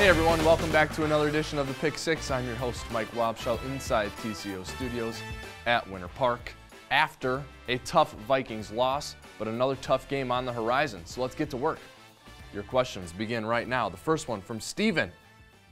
Hey everyone, welcome back to another edition of the Pick Six. I'm your host, Mike Wobschall, inside TCO Studios at Winter Park. After a tough Vikings loss, but another tough game on the horizon. So let's get to work. Your questions begin right now. The first one from Steven.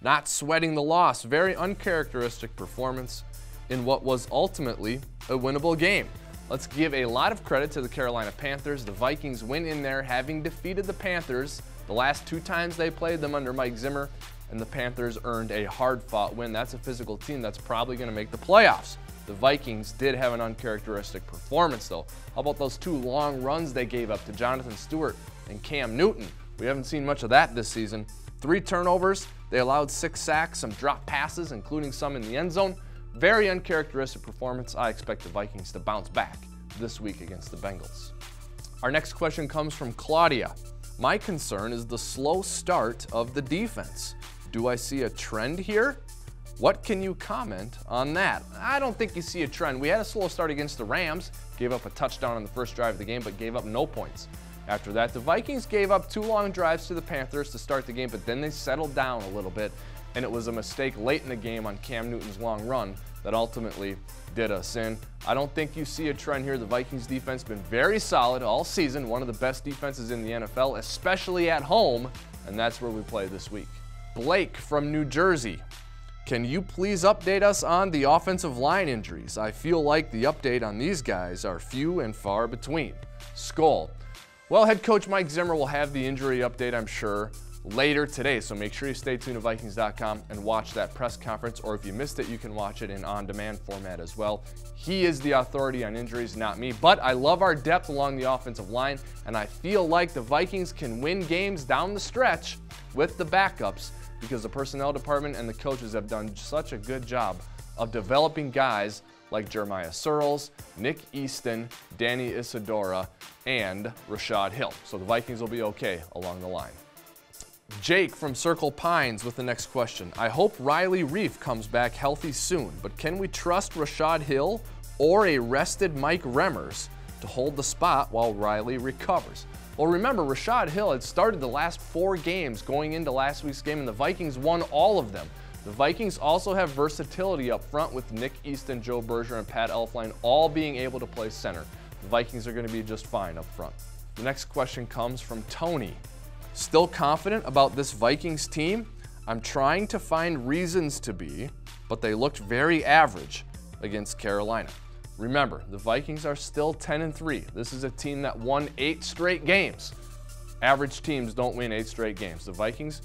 Not sweating the loss. Very uncharacteristic performance in what was ultimately a winnable game. Let's give a lot of credit to the Carolina Panthers. The Vikings went in there having defeated the Panthers the last two times they played them under Mike Zimmer, and the Panthers earned a hard fought win. That's a physical team that's probably going to make the playoffs. The Vikings did have an uncharacteristic performance, though. How about those two long runs they gave up to Jonathan Stewart and Cam Newton? We haven't seen much of that this season. Three turnovers, they allowed six sacks, some drop passes, including some in the end zone. Very uncharacteristic performance. I expect the Vikings to bounce back this week against the Bengals. Our next question comes from Claudia. My concern is the slow start of the defense. Do I see a trend here? What can you comment on that? I don't think you see a trend. We had a slow start against the Rams, gave up a touchdown on the first drive of the game, but gave up no points. After that, the Vikings gave up two long drives to the Panthers to start the game, but then they settled down a little bit, and it was a mistake late in the game on Cam Newton's long run that ultimately did us in. I don't think you see a trend here. The Vikings defense been very solid all season, one of the best defenses in the NFL, especially at home, and that's where we play this week. Blake from New Jersey. Can you please update us on the offensive line injuries? I feel like the update on these guys are few and far between. Skol. Well, head coach Mike Zimmer will have the injury update, I'm sure later today. So make sure you stay tuned to Vikings.com and watch that press conference. Or if you missed it, you can watch it in on demand format as well. He is the authority on injuries, not me. But I love our depth along the offensive line, and I feel like the Vikings can win games down the stretch with the backups because the personnel department and the coaches have done such a good job of developing guys like Jeremiah Sirles, Nick Easton, Danny Isidora, and Rashad Hill. So the Vikings will be okay along the line. Jake from Circle Pines with the next question. I hope Riley Reiff comes back healthy soon, but can we trust Rashad Hill or a rested Mike Remmers to hold the spot while Riley recovers? Well, remember, Rashad Hill had started the last four games going into last week's game, and the Vikings won all of them. The Vikings also have versatility up front with Nick Easton, Joe Berger, and Pat Elflein all being able to play center. The Vikings are going to be just fine up front. The next question comes from Tony. Still confident about this Vikings team? I'm trying to find reasons to be, but they looked very average against Carolina. Remember, the Vikings are still 10 and 3. This is a team that won 8 straight games. Average teams don't win 8 straight games. The Vikings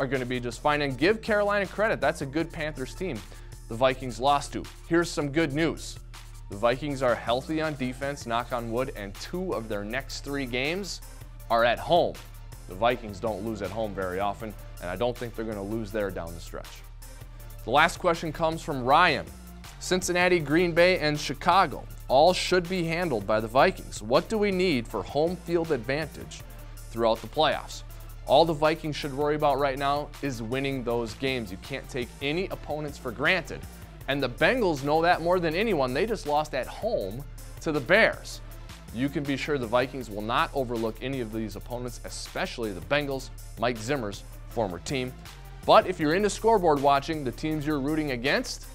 are going to be just fine and give Carolina credit. That's a good Panthers team the Vikings lost to. Here's some good news. The Vikings are healthy on defense, knock on wood, and two of their next 3 games are at home. The Vikings don't lose at home very often, and I don't think they're going to lose there down the stretch. The last question comes from Ryan. Cincinnati, Green Bay, and Chicago all should be handled by the Vikings. What do we need for home field advantage throughout the playoffs? All the Vikings should worry about right now is winning those games. You can't take any opponents for granted. And the Bengals know that more than anyone. They just lost at home to the Bears you can be sure the Vikings will not overlook any of these opponents, especially the Bengals, Mike Zimmer's former team. But if you're into scoreboard watching, the teams you're rooting against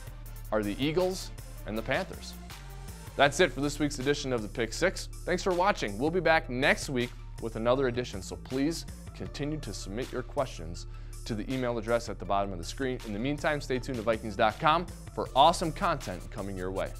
are the Eagles and the Panthers. That's it for this week's edition of the Pick Six. Thanks for watching. We'll be back next week with another edition, so please continue to submit your questions to the email address at the bottom of the screen. In the meantime, stay tuned to Vikings.com for awesome content coming your way.